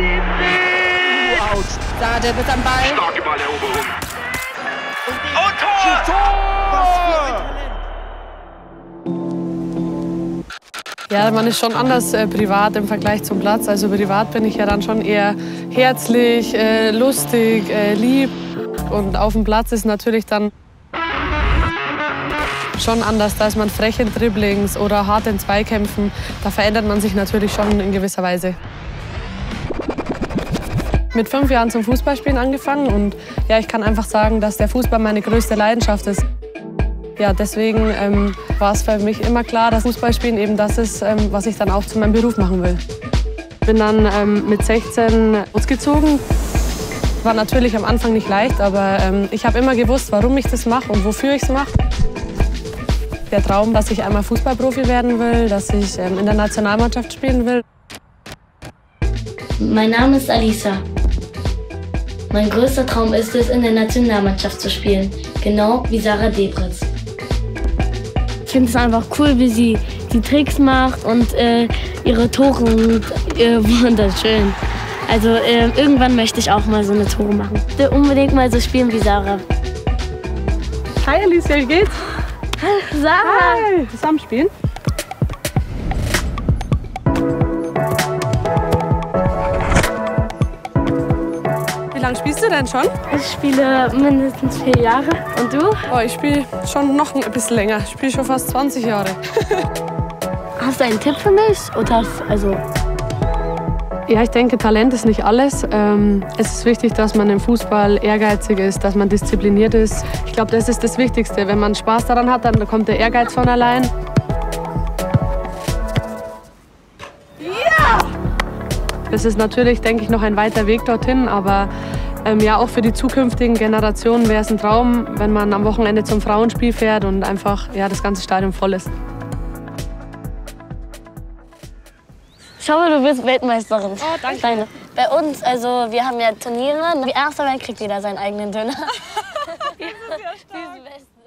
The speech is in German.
Out. Da, der wird am Ball. Starke Balleroberung. Und Tor! Tor! Ja, man ist schon anders äh, privat im Vergleich zum Platz. Also privat bin ich ja dann schon eher herzlich, äh, lustig, äh, lieb. Und auf dem Platz ist natürlich dann schon anders. Da ist man frech in Dribblings oder hart in Zweikämpfen. Da verändert man sich natürlich schon in gewisser Weise. Mit fünf Jahren zum Fußballspielen angefangen und ja, ich kann einfach sagen, dass der Fußball meine größte Leidenschaft ist. Ja, deswegen ähm, war es für mich immer klar, dass Fußballspielen eben das ist, ähm, was ich dann auch zu meinem Beruf machen will. Bin dann ähm, mit 16 ausgezogen. War natürlich am Anfang nicht leicht, aber ähm, ich habe immer gewusst, warum ich das mache und wofür ich es mache. Der Traum, dass ich einmal Fußballprofi werden will, dass ich ähm, in der Nationalmannschaft spielen will. Mein Name ist Alisa. Mein größter Traum ist es, in der Nationalmannschaft zu spielen, genau wie Sarah Debritz. Ich finde es einfach cool, wie sie die Tricks macht und äh, ihre Tore und äh, wunderschön. Also äh, irgendwann möchte ich auch mal so eine Tore machen. Ich will unbedingt mal so spielen wie Sarah. Hi Alicia, wie geht's? Sarah! Hi, zusammen spielen? Lange spielst du denn schon? Ich spiele mindestens vier Jahre. Und du? Oh, ich spiele schon noch ein bisschen länger. Ich spiele schon fast 20 Jahre. Hast du einen Tipp für mich? Oder also Ja, ich denke, Talent ist nicht alles. Ähm, es ist wichtig, dass man im Fußball ehrgeizig ist, dass man diszipliniert ist. Ich glaube, das ist das Wichtigste. Wenn man Spaß daran hat, dann kommt der Ehrgeiz von allein. Es ist natürlich, denke ich, noch ein weiter Weg dorthin, aber ähm, ja, auch für die zukünftigen Generationen wäre es ein Traum, wenn man am Wochenende zum Frauenspiel fährt und einfach ja, das ganze Stadion voll ist. ich hoffe, du wirst Weltmeisterin. Oh, danke. Kleine. Bei uns, also wir haben ja Turniere. Wie erster Welt kriegt jeder seinen eigenen Döner. Die ist die besten.